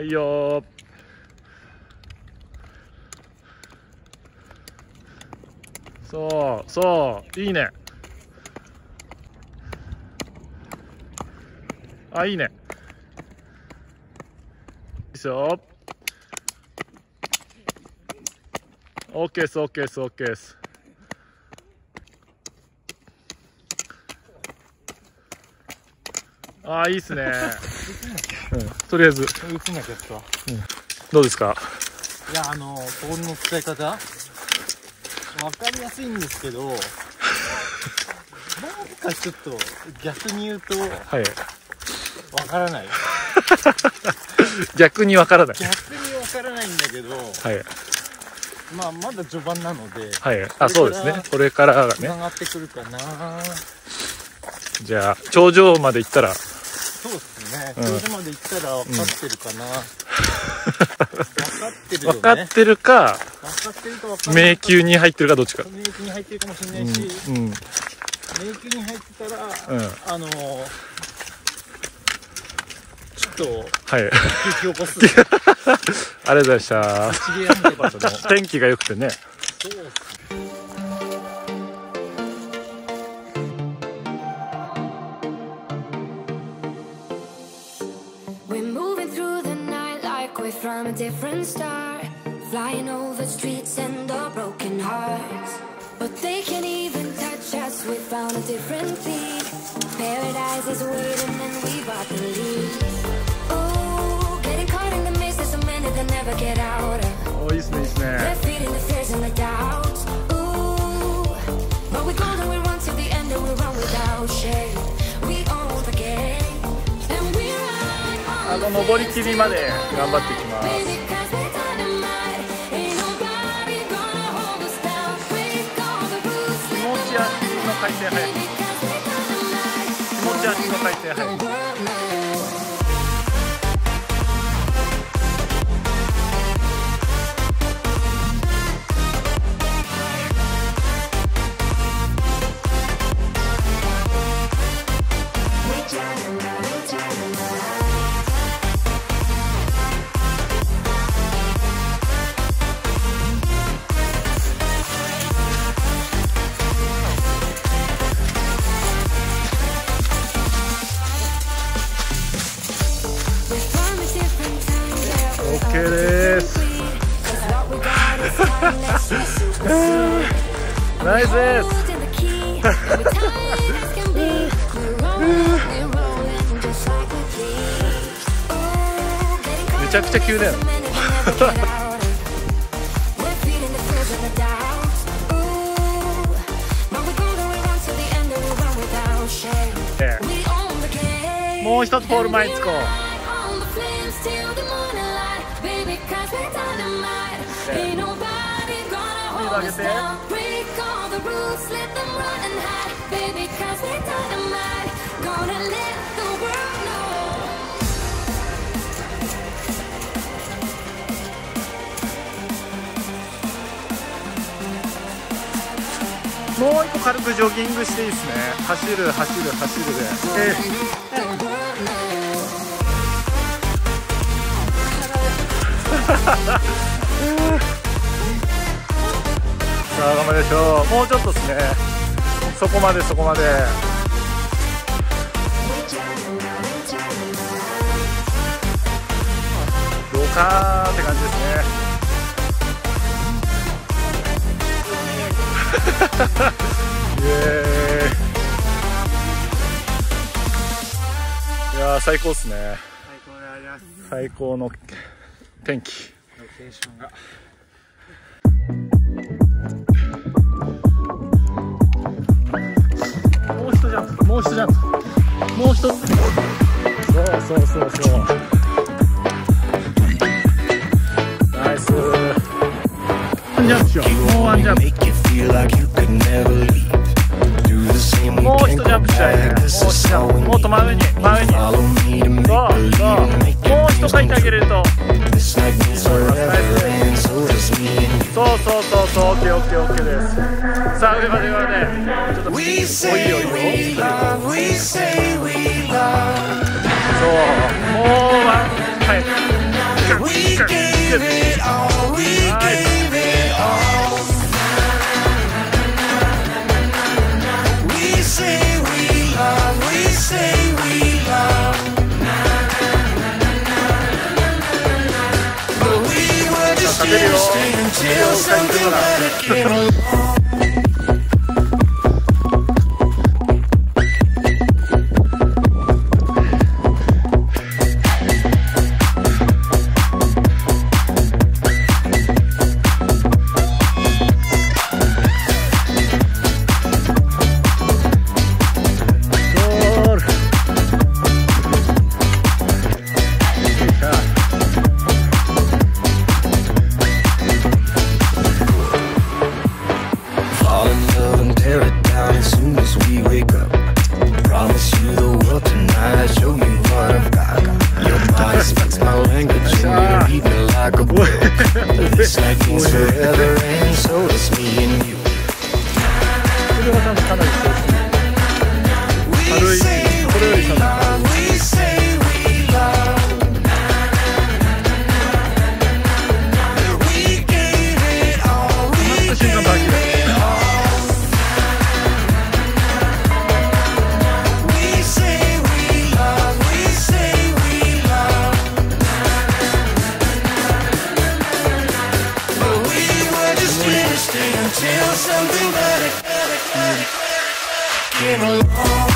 はいよそうそういいね。あいいね。いいですよ。オッケーですオッケーですオッケーです。あーいいっすね、うん、とりあえず。映んなきゃった。どうですか？いや、あの、ボールの使い方。わかりやすいんですけど、なんかちょっと逆に言うとわはい。からない。逆にわからない。逆にわからないんだけど、はい。まあまだ序盤なので、はい。あそうですね。これからがね。繋がってくるかな。じゃあ頂上まで行ったらそうですね。うん。頂上まで行ったら分かってるかな。分かってるよね。分かってるか分かってるか分かんない。迷宮に入ってるかどっちか。迷宮に入ってるかもしれうなんいし、うん迷宮に入ってたら、うん。あのー、ちょっとはい。激起こす ありがとうございました。天気が良くてね。っす We're we're from a different star Flying over streets and our broken hearts. But they can't even touch us, we found a different beat. Paradise is waiting and we bought the lead. Oh, getting caught in the maze, there's so many that never get out of. Oh, he's nice, man. 登りきりまで頑張ってい。きます。気持ち味の回転速い。気持ち足の回転早くナイスですめちゃくちゃ急だよもう一つホール前につこう。もう一個軽くジョギングしていいですね。走る走る走るで、さあ頑張りましょう。もうちょっとですね。そこまでそこまで。どうかーって感じですね。イエーイ。いやー最高っすね。最高の天気。ロケーションがもう一ジャンプもう一つ。そうそうそうそうナイスワンジャンプしようもうワンジャンプもう一ジャンプしたいね。もう一ジャンプもっと真上に真上にそうそうもう一回転あげれると.そうそうそうそう。オッケーオッケーオッケーです。さあ上まで上まで we say we love, we say we love. We gave it all, we gave it all. We say we love, we say we love. But we were just innocent until something better came along. my language, you read me like a book. forever, and so me and you. We say walking alone.